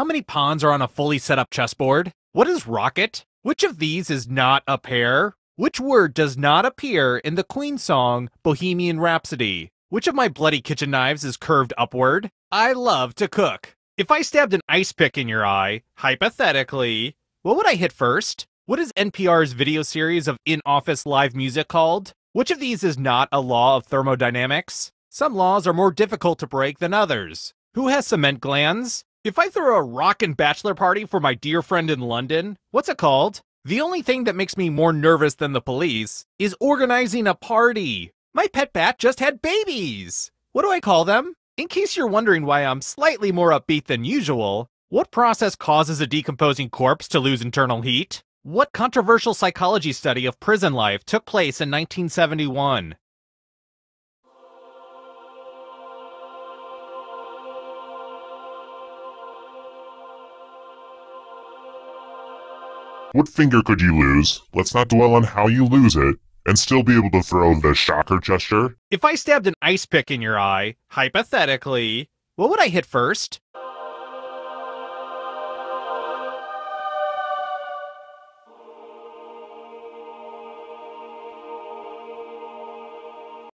How many pawns are on a fully set up chessboard? What is rocket? Which of these is not a pair? Which word does not appear in the Queen song Bohemian Rhapsody? Which of my bloody kitchen knives is curved upward? I love to cook. If I stabbed an ice pick in your eye, hypothetically, what would I hit first? What is NPR's video series of in office live music called? Which of these is not a law of thermodynamics? Some laws are more difficult to break than others. Who has cement glands? If I throw a rockin' bachelor party for my dear friend in London, what's it called? The only thing that makes me more nervous than the police is organizing a party. My pet bat just had babies. What do I call them? In case you're wondering why I'm slightly more upbeat than usual, what process causes a decomposing corpse to lose internal heat? What controversial psychology study of prison life took place in 1971? What finger could you lose? Let's not dwell on how you lose it, and still be able to throw the shocker gesture. If I stabbed an ice pick in your eye, hypothetically, what would I hit first?